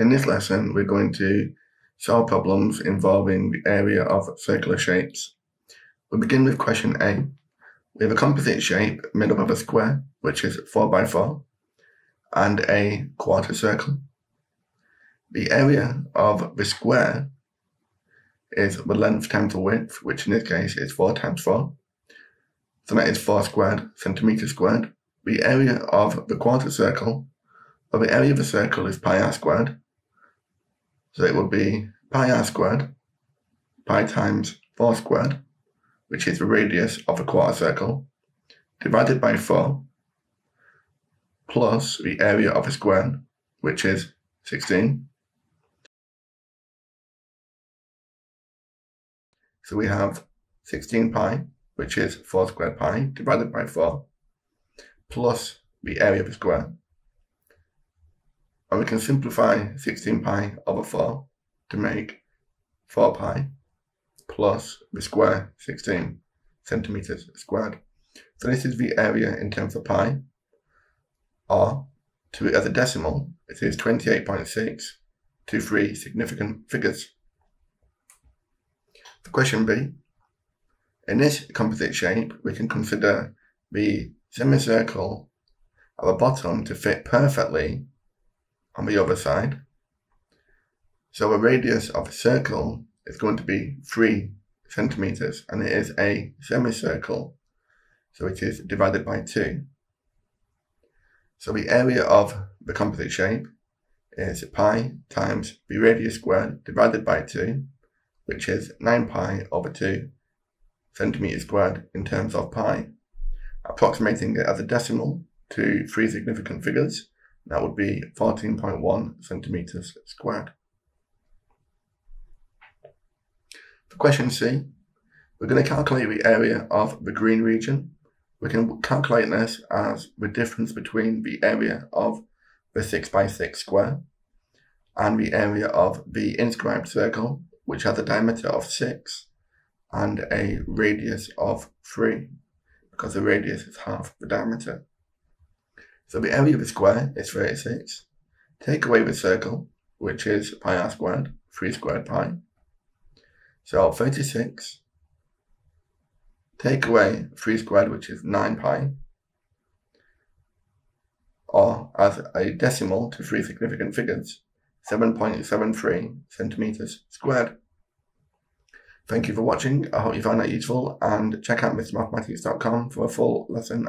In this lesson, we're going to solve problems involving the area of circular shapes. We'll begin with question A. We have a composite shape made up of a square, which is 4 by 4, and a quarter circle. The area of the square is the length times the width, which in this case is 4 times 4. So that is 4 squared centimeters squared. The area of the quarter circle, or the area of the circle is pi r squared, so it would be pi r squared, pi times 4 squared, which is the radius of a quarter circle, divided by 4, plus the area of a square, which is 16. So we have 16 pi, which is 4 squared pi, divided by 4, plus the area of a square, and we can simplify 16 pi over 4 to make 4 pi plus the square 16 centimeters squared. So this is the area in terms of pi, or to it as a decimal, it is 28.6 to three significant figures. For question B, in this composite shape, we can consider the semicircle at the bottom to fit perfectly on the other side. So a radius of a circle is going to be 3 centimeters and it is a semicircle. So it is divided by 2. So the area of the composite shape is pi times the radius squared divided by 2, which is 9 pi over 2 centimeters squared in terms of pi. Approximating it as a decimal to three significant figures, that would be 14.1 centimeters squared. For question C, we're going to calculate the area of the green region. We can calculate this as the difference between the area of the 6 by 6 square and the area of the inscribed circle, which has a diameter of 6 and a radius of 3, because the radius is half the diameter. So the area of the square is 36. Take away the circle, which is pi r squared, 3 squared pi. So 36. Take away 3 squared, which is 9 pi. Or as a decimal to three significant figures, 7.73 centimeters squared. Thank you for watching. I hope you found that useful and check out mrmathematics.com for a full lesson